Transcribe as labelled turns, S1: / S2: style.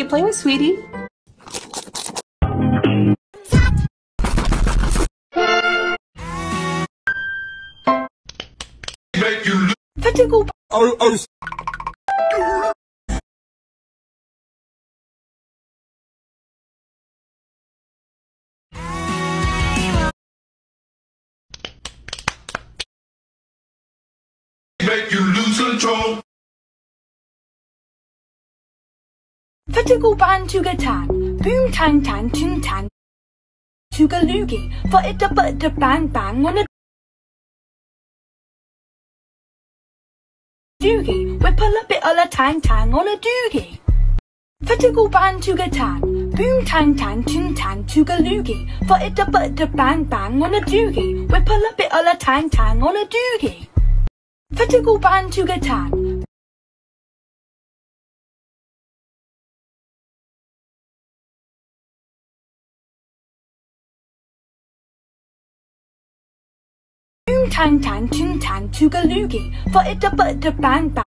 S1: you play with, sweetie?
S2: Make you
S3: Band to tang. Boom tang tang toon tang. Tuga loogie. For it the but the bang bang on a doogie. Whipple a bit a tang tang on a doogie. Band to tang. Boom tang tang toon tang tuga loogie. For it the but the bang bang on a doogie. Whipple a bit a tang tang on a doogie. Vertigo band to tang. Tang tang tang tuga loogie. For it the but bang bang.